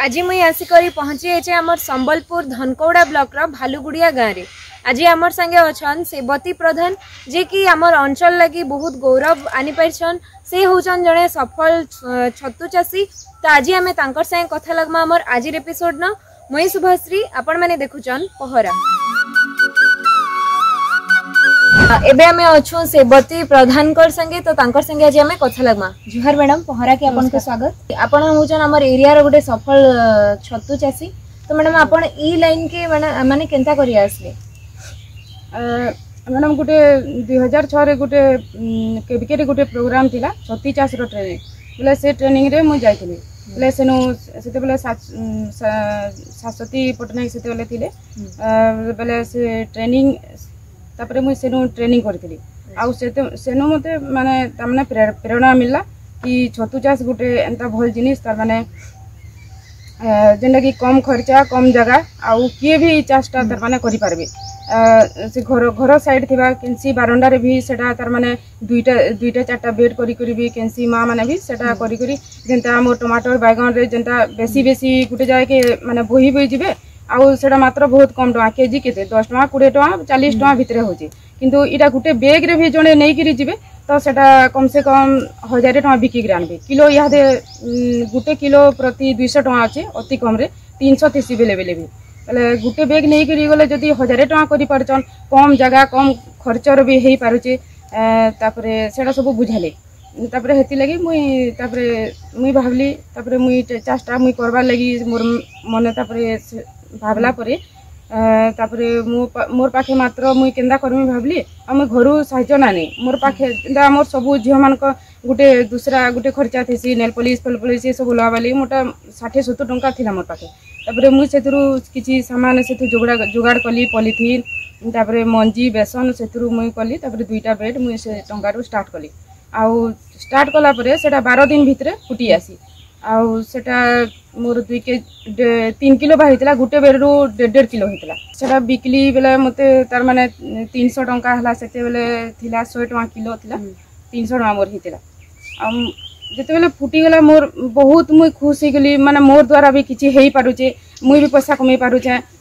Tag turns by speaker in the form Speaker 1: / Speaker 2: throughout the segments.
Speaker 1: आज मुई आसिक पहुँची आम सम्बलपुर धनकौड़ा ब्लक्र भालुगुड़िया गाँव में आज आम सागे अच्छा सेवती प्रधान जे कि आम अंचल लगी बहुत गौरव आनी पार्छन से हूँ जड़े सफल छतु चाषी तो आज आम सागे कथ लग्मा आज एपिसोड न मुई शुभश्री आपण मैंने देखुन पहरा एबे सेवती प्रधान संगे तो संगे आज हमें कथा लगमा जुहार मैडम पहरा के आपन के स्वागत आपन होजन हमर एरिया रो गुटे सफल छतु चासी तो मैडम आपन ई लाइन के माने केनता करि आसले मैडम
Speaker 2: गुटे 2006 रे गुटे केबीके रे गुटे प्रोग्राम थिला छत्ती चास रो ट्रेनिंग बोले से ट्रेनिंग रे मु जाइथिले बोले सेनु सेते बोले सास सास्वती पटनायक सेते बोले थिले बोले से ट्रेनिंग ତାପରେ ମୁଇଁ ସେନୁ ଟ୍ରେନିଂ କରିଥିଲି ଆଉ ସେନୁ ମୋତେ ମାନେ ତାମାନେ ପ୍ରେରଣା ମିଳିଲା କି ଛତୁ ଚାଷ ଗୋଟେ ଏନ୍ତା ଭଲ ଜିନିଷ ତାରମାନେ ଯେନ୍ଟାକି କମ୍ ଖର୍ଚ୍ଚା କମ୍ ଜାଗା ଆଉ କିଏ ବି ଚାଷଟା ତାରମାନେ କରିପାରିବେ ସେ ଘର ଘର ସାଇଡ୍ ଥିବା କେନ୍ସି ବାରଣ୍ଡାରେ ବି ସେଟା ତାରମାନେ ଦୁଇଟା ଦୁଇଟା ଚାରିଟା ବେଡ୍ କରିକରି ବି କେନ୍ସି ମାଆମାନେ ବି ସେଟା କରିକରି ଯେନ୍ତା ଆମର ଟମାଟର ବାଇଗଣରେ ଯେନ୍ତା ବେଶୀ ବେଶୀ ଗୋଟେ ଜାଗାକେ ମାନେ ବୋହି ବୋହି ଯିବେ ଆଉ ସେଟା ମାତ୍ର ବହୁତ କମ୍ ଟଙ୍କା କେଜି କେତେ ଦଶ ଟଙ୍କା କୋଡ଼ିଏ ଟଙ୍କା ଚାଳିଶ ଟଙ୍କା ଭିତରେ ହେଉଛି କିନ୍ତୁ ଏଇଟା ଗୋଟେ ବେଗ୍ରେ ବି ଜଣେ ନେଇକିରି ଯିବେ ତ ସେଟା କମ୍ ସେ କମ୍ ହଜାରେ ଟଙ୍କା ବିକିକିରି ଆଣିବେ କିଲୋ ଇହାଦେ ଗୋଟେ କିଲୋ ପ୍ରତି ଦୁଇଶହ ଟଙ୍କା ଅଛି ଅତି କମ୍ରେ ତିନିଶହ ଥିସି ବେଲେ ବେଲେ ବି ବୋଲେ ଗୋଟେ ବେଗ୍ ନେଇକିରି ଗଲେ ଯଦି ହଜାରେ ଟଙ୍କା କରିପାରୁଛନ୍ କମ୍ ଜାଗା କମ୍ ଖର୍ଚ୍ଚର ବି ହେଇପାରୁଛେ ତାପରେ ସେଟା ସବୁ ବୁଝାଲେ ତାପରେ ହେଥିଲାଗି ମୁଇଁ ତାପରେ ମୁଇଁ ଭାବିଲି ତାପରେ ମୁଇଁ ଚାଷଟା ମୁଇଁ କରବାର୍ ଲାଗି ମୋର ମନେ ତାପରେ ଭାବଲା ପରେ ତାପରେ ମୁଁ ମୋର ପାଖେ ମାତ୍ର ମୁଇଁ କେନ୍ତା କରମି ଭାବିଲି ଆମେ ଘରୁ ସାହାଯ୍ୟ ନାନି ମୋର ପାଖେ ଯେନ୍ତା ଆମର ସବୁ ଝିଅମାନଙ୍କ ଗୋଟେ ଦୁସରା ଗୋଟେ ଖର୍ଚ୍ଚା ଥିସି ନେଲ୍ ପଲିସ୍ ଫେଲ୍ ପଲିସ୍ ଏସବୁ ଲଗାବାଲି ମୋଟା ଷାଠିଏ ସତୁର ଟଙ୍କା ଥିଲା ମୋର ପାଖେ ତାପରେ ମୁଁ ସେଥିରୁ କିଛି ସାମାନ ସେଥିରୁ ଯୋଗାଡ଼ ଯୋଗାଡ଼ କଲି ପଲିଥିନ୍ ତାପରେ ମଞ୍ଜି ବେସନ ସେଥିରୁ ମୁଇଁ କଲି ତାପରେ ଦୁଇଟା ବେଡ୍ ମୁଇଁ ସେ ଟଙ୍କାରୁ ଷ୍ଟାର୍ଟ କଲି आटार्ट कला बार दिन भितर फुटी आसी आटा मोर दुई के तीन किलो बाहरी गोटे बेल रू डेढ़ किलो होता से बिकली बेले मत तार मैंने तीन शौ टा से शहे टाँह को तीन शौ टा मोर होता जिते बिल फुटीगला मोर बहुत मुई खुश हो गली मैंने मोर द्वारा भी किसी हो पारे मुई भी पैसा कमे पारे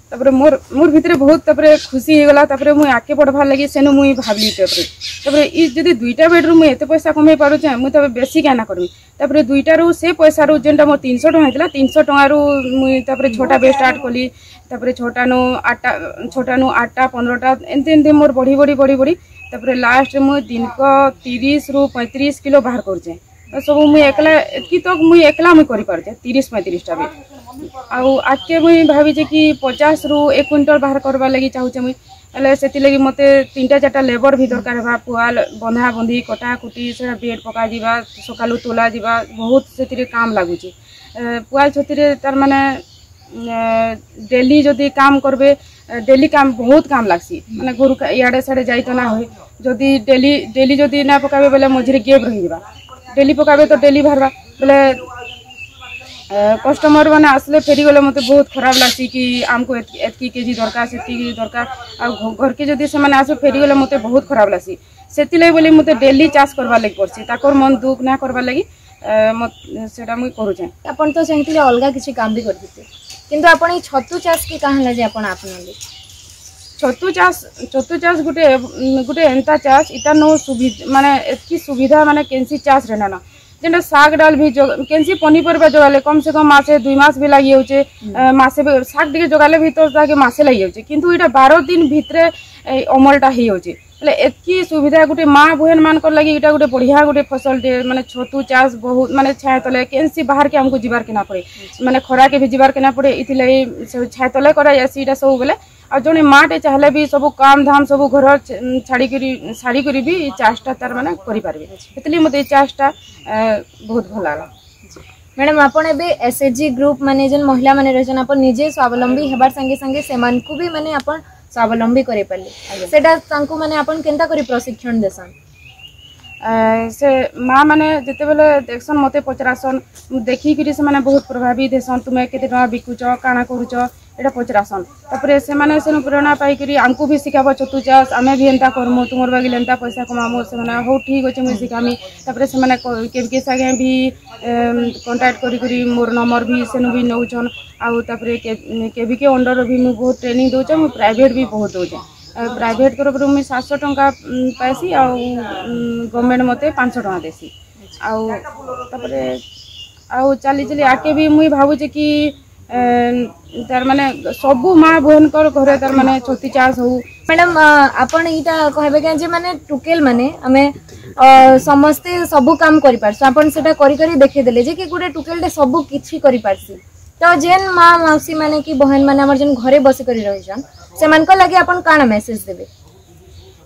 Speaker 2: তারপরে মোর মোর ভিতরে বহুত তারপরে খুশি হয়েগলা তারপরে মুই আগে পড়বার লাগে সেন মুই ভাবলি তারপরে তারপরে ই যদি দুইটা বেডরুম মুই এত পয়সা কমাই পারুছে মুই তবে বেশি কেন করবি তারপরে দুইটার সে পয়সার যেটা মোর তিনশো টাকা হয়েছিল তিনশো টাকার মুই তারপরে ছটা বেড স্টার্ট কলি তারপরে ছটা নু আটটা ছটা নু আটটা পনেরোটা এমতি এমতি মোর বড়ি বড়ি বড়ি বড়ি তারপরে লাস্ট মুই দিনক তিরিশ রু পঁয়ত্রিশ কিলো বাহার করছে ସବୁ ମୁଇଁ ଏକଲା ଏତ୍କି ତକ୍ ମୁଇଁ ଏକଲା ମୁଇଁ କରିପାରୁଛେ ତିରିଶ ପଇଁତିରିଶଟା ବି ଆଉ ଆଗ୍କେ ମୁଇଁ ଭାବିଛେ କି ପଚାଶରୁ ଏକ କୁଇଣ୍ଟାଲ ବାହାର କର୍ବାର୍ ଲାଗି ଚାହୁଁଛେ ମୁଇଁ ହେଲେ ସେଥିଲାଗି ମୋତେ ତିନିଟା ଚାରିଟା ଲେବର୍ ବି ଦରକାର ହେବା ପୁଆ ବନ୍ଧାବନ୍ଧି କଟାକୁଟି ସେଟା ବେଡ଼୍ ପକାଯିବା ସକାଳୁ ତୋଲା ଯିବା ବହୁତ ସେଥିରେ କାମ ଲାଗୁଛି ପୁଆ ସେଥିରେ ତାର୍ ମାନେ ଡେଲି ଯଦି କାମ କରବେ ଡେଲି କାମ ବହୁତ କାମ ଲାଗ୍ସି ମାନେ ଘରୁ ଇଆଡ଼େ ସିଆଡ଼େ ଯାଇ ତ ନା ହୁଏ ଯଦି ଡେଲି ଡେଲି ଯଦି ନା ପକାଇବେ ବୋଲେ ମଝିରେ ଗେପ୍ ରହିଯିବା ডেলি ପକାଇବେ ତ ଡେଲି ବାହାରିବା ବୋଲେ କଷ୍ଟମର ମାନେ ଆସିଲେ ଫେରିଗଲେ ମୋତେ ବହୁତ ଖରାପ ଲାଗ୍ସି କି ଆମକୁ ଏତିକି କେଜି ଦରକାର ସେତିକି କେଜି ଦରକାର ଆଉ ଘରକେ ଯଦି ସେମାନେ ଆସି ଫେରିଗଲେ ମୋତେ ବହୁତ ଖରାପ ଲାଗ୍ସି ସେଥିଲାଗି ବୋଲି ମୋତେ ଡେଲି ଚାଷ କରବାର୍ ଲାଗି ପଡ଼ସି ତାଙ୍କର ମନ ଦୁଃଖ ନା କରବାର୍ ଲାଗି ସେଟା ମୁଇଁ କରୁଛେ
Speaker 1: ଆପଣ ତ ସେମିତି ଅଲଗା କିଛି କାମ ବି କରିଥିଲେ କିନ୍ତୁ ଆପଣ ଏଇ ଛତୁ ଚାଷ କି କାଁ ହେଲା ଯେ ଆପଣ ଆପଣଲେ
Speaker 2: ଛତୁ ଚାଷ ଛତୁ ଚାଷ ଗୋଟେ ଗୋଟେ ଏନ୍ତା ଚାଷ ଇଟା ନୁ ମାନେ ଏତ୍କି ସୁବିଧା ମାନେ କେନ୍ସି ଚାଷରେ ନାନ ଯେନ୍ଟା ଶାଗ ଡାଲ ବି କେନ୍ସି ପନିପରିବା ଯୋଗାଲେ କମ୍ ସେ କମ୍ ମାସେ ଦୁଇ ମାସ ବି ଲାଗି ଯାଉଛେ ମାସେ ଶାଗ ଟିକେ ଯୋଗାଲେ ବି ତ ତାକେ ମାସେ ଲାଗି ଯାଉଛେ କିନ୍ତୁ ଇଟା ବାର ଦିନ ଭିତରେ ଅମଳଟା ହେଇଯାଉଛେ ବୋଲେ ଏତ୍କି ସୁବିଧା ଗୋଟେ ମା ବହେନ ମାନଙ୍କର ଲାଗି ଇଟା ଗୋଟେ ବଢ଼ିଆ ଗୋଟେ ଫସଲଟେ ମାନେ ଛତୁ ଚାଷ ବହୁତ ମାନେ ଛାଏ ତଲେ କେନ୍ସି ବାହାରକେ ଆମକୁ ଯିବାରକେ ନା ପଡ଼େ ମାନେ ଖରାକେ ବି ଯିବାରକେ ନା ପଡ଼େ ଇଥିଲାଗି ଛାଏ ତଲେ କରାଯାଏସି ଇଟା ସବୁବେଲେ आ जो माँ टे चाहे भी सब काम धाम सब घर छाड़ी छाड़ी भी चाषा तार मैंने करें
Speaker 1: मत ये चाषा बहुत भल लगला मैडम आप एस एच जी ग्रुप मैंने जेन महिला मैंने रहन निजे स्वावलम्बी हबार संगे संगे से भी मैंने आप स्वावलम्बी करें पारे से प्रशिक्षण
Speaker 2: देसन से माँ मैंने जिते बेले देखसन मत पचरासन देखी से बहुत प्रभावित देसन तुम्हें कते टाँग बिकुच काण करुच এটা ପଚରାସନ୍ ତାପରେ ସେମାନେ ସେନୁ ପ୍ରେରଣା ପାଇକରି ଆମକୁ ବି ଶିଖାବ ଛତୁ ଚାଷ ଆମେ ବି ଏନ୍ତା କର୍ମୁ ତୁମର ବାଗିଲ ଏନ୍ତା ପଇସା କମାମୁ ସେମାନେ ହଉ ଠିକ୍ ଅଛେ ମୁଇଁ ଶିଖାମି ତାପରେ ସେମାନେ କେମ୍କେ ସାଙ୍ଗେ ବି କଣ୍ଟାକ୍ଟ କରିକରି ମୋର ନମ୍ବର ବି ସେନୁ ବି ନେଉଛନ୍ ଆଉ ତାପରେ କେଭିକେ ଅଣ୍ଡର ବି ମୁଁ ବହୁତ ଟ୍ରେନିଂ ଦେଉଛେ ମୁଁ ପ୍ରାଇଭେଟ୍ ବି ବହୁତ ଦେଉଛେ ପ୍ରାଇଭେଟ୍ ତରଫରୁ ମୁଇଁ ସାତଶହ ଟଙ୍କା ପାଇସି ଆଉ ଗଭର୍ଣ୍ଣମେଣ୍ଟ ମୋତେ ପାଞ୍ଚଶହ ଟଙ୍କା ଦେସି ଆଉ ତାପରେ ଆଉ ଚାଲି ଚାଲି ଆଗକେ ବି ମୁଇଁ ଭାବୁଛେ କି तार
Speaker 1: माने सब माँ बहन घर तार माने छती चाष हो मैडम आपटा कह मैंने टुकेल मैंने आम समस्ते सब कम कर देखेदेले कि गोटे टुकेल सब किसी तो जेन माँ मौसी मैंने कि बहन मैंने जेन घरे बस कर रही से लगे आप मेसेज देवे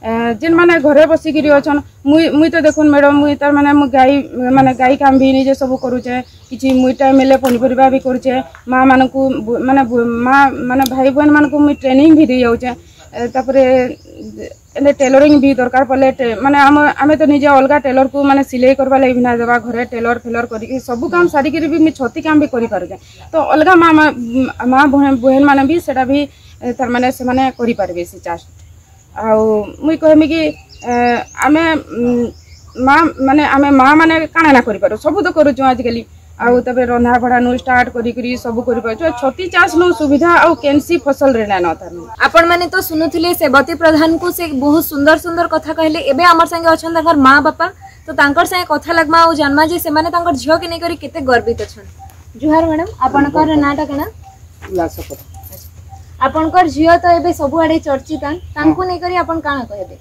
Speaker 2: जेन मैंने घरे बसिकी अच्छा मुई मुई तो देखुन मैडम मुई तार मैंने गाई मैंने गाई काम भी निजे सब करुचे कि मुई टाइम मिले पनीपरिया भी करुचे माँ मान को मैंने माँ मैंने भाई बहन मानक मुई ट्रेनिंग भी दी जाऊचे ତାପରେ ଏଲେ ଟେଲରିଂ ବି ଦରକାର ପଡ଼ଲେ ମାନେ ଆମ ଆମେ ତ ନିଜେ ଅଲଗା ଟେଲରକୁ ମାନେ ସିଲେଇ କରିବା ଲାଗି ବି ନା ଦେବା ଘରେ ଟେଲର ଫେଲର କରିକି ସବୁ କାମ ସାରିକିରି ବି ମୁଇଁ ଛତି କାମ ବି କରିପାରୁଛେ ତ ଅଲଗା ମା ମା ବହେନମାନେ ବି ସେଟା ବି ତାରମାନେ ସେମାନେ କରିପାରିବେ ସେ ଚାଷ ଆଉ ମୁଇଁ କହିମି କି ଆମେ ମା ମାନେ ଆମେ ମା ମାନେ କାଣା ନା କରିପାରୁ ସବୁ ତ କରୁଛୁ ଆଜିକାଲି ଆଉ ତାପରେ ରନ୍ଧା ନୁ ଷ୍ଟାର୍ଟ କରିକିରି ସବୁ କରିପାରୁଛୁ ଛତି ଚାଷ ନୁ ସୁବିଧା ଆଉ କେନ୍ସି ଫସଲରେ ନା
Speaker 1: ନଥାନ ଆପଣମାନେ ତ ଶୁଣୁଥିଲେ ସେବତୀ ପ୍ରଧାନଙ୍କୁ ସେ ବହୁତ ସୁନ୍ଦର ସୁନ୍ଦର କଥା କହିଲେ ଏବେ ଆମର ସାଙ୍ଗେ ଅଛନ୍ତି ତାଙ୍କର ମା ବାପା ତ ତାଙ୍କର ସାଙ୍ଗେ କଥା ଲାଗମା ଆଉ ଜାନମା ଯେ ସେମାନେ ତାଙ୍କର ଝିଅକେ ନେଇକରି କେତେ ଗର୍ବିତ ଅଛନ୍ତି ଜୁହାର ମ୍ୟାଡ଼ାମ୍ ଆପଣଙ୍କର ନାଁଟା କାଣା ଉଲ୍ଲାସ ଆପଣଙ୍କର ଝିଅ ତ ଏବେ ସବୁଆଡ଼େ ଚର୍ଚ୍ଚିତ ତାଙ୍କୁ ନେଇକରି ଆପଣ କାଣା କହିବେ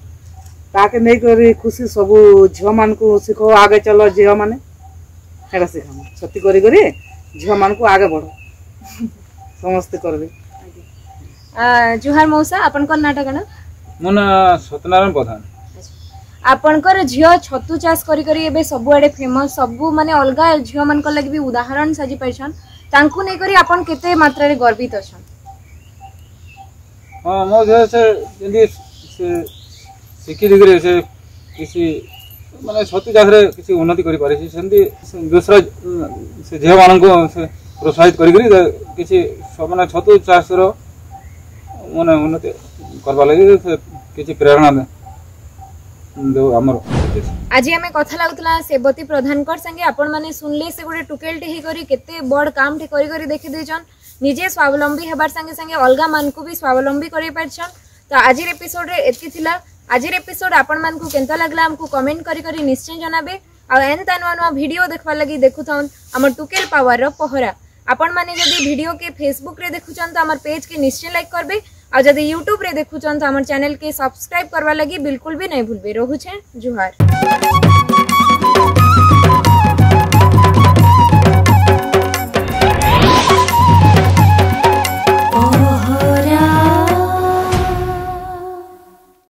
Speaker 3: ତାହାକେ ନେଇକରି ଖୁସି ସବୁ ଝିଅମାନଙ୍କୁ ଶିଖ ଆଗେ ଚଲ ଝିଅମାନେ ସେଇଟା ଶିଖାମ ଛତି କରି କରି ଝିଅମାନଙ୍କୁ ଆଗେ ବଢ଼ ସମସ୍ତେ କରିବେ
Speaker 1: ଜୁହାର ମଉସା ଆପଣଙ୍କର ନାଁଟା କାଣା
Speaker 4: ମୋ ନାଁ ସତ୍ୟନାରାୟଣ ପ୍ରଧାନ
Speaker 1: ଆପଣଙ୍କର ଝିଅ ଛତୁ ଚାଷ କରି କରି ଏବେ ସବୁଆଡ଼େ ଫେମସ୍ ସବୁ ମାନେ ଅଲଗା ଝିଅମାନଙ୍କ ଲାଗି ବି ଉଦାହରଣ ସାଜି ପାରିଛନ୍ ତାଙ୍କୁ ନେଇକରି ଆପଣ କେତେ ମାତ୍ରାରେ ଗର୍ବିତ ଅଛନ୍
Speaker 4: हाँ मैं से जल्दी ଶିଖିଦେଇକିରି ସେ କିଛି ମାନେ ସତୀ ଜାଗାରେ କିଛି ଉନ୍ନତି କରିପାରିଛି ସେମିତି ଦୁସରା ସେ ଝିଅମାନଙ୍କୁ ସେ ପ୍ରୋତ୍ସାହିତ କରିକିରି କିଛି ମାନେ ଛତୁ ଚାଷର ମାନେ ଉନ୍ନତି କରିବା ଲାଗି ସେ କିଛି ପ୍ରେରଣା ଦେଉ ଆମର
Speaker 1: ଆଜି ଆମେ କଥା ଲାଗୁଥିଲା ସେବତୀ ପ୍ରଧାନଙ୍କର ସାଙ୍ଗେ ଆପଣମାନେ ଶୁଣିଲେ ସେ ଗୋଟେ ଟୁକେଲଟେ ହେଇକରି କେତେ ବଡ଼ କାମଟେ କରି କରି ଦେଖିଦେଇଛନ୍ निजे स्वावलम्बी हबार संगे संगे अलग मान को भी स्वावलम्बी कर तो आज एपिसोड इतना आज एपिसोड आपण को के लगला आमको कमेंट करी निश्चय जनाबे आंता नुआ नुआ भिड देखवा लगी देखु आम टुकेल पावर पहरा आपण मैंने जब भिड के फेसबुक देखुंत आम पेज के निश्चय लाइक करेंगे आज जब यूट्यूब देखुंत आम चेल के सब्सक्राइब करवा लगी बिल्कुल भी नहीं भूलबे छे जुहार